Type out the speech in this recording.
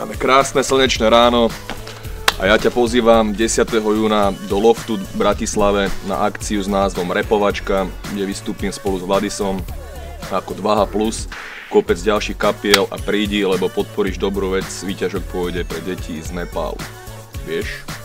Máme krásne slnečné ráno a ja ťa pozývam 10. júna do loftu v Bratislave na akciu s názvom Repovačka, kde vystúpim spolu s Vladisom ako 2H+, kopec ďalších kapiel a prídi, lebo podporíš dobrú vec, výťažok pôjde pre deti z Nepálu. Vieš?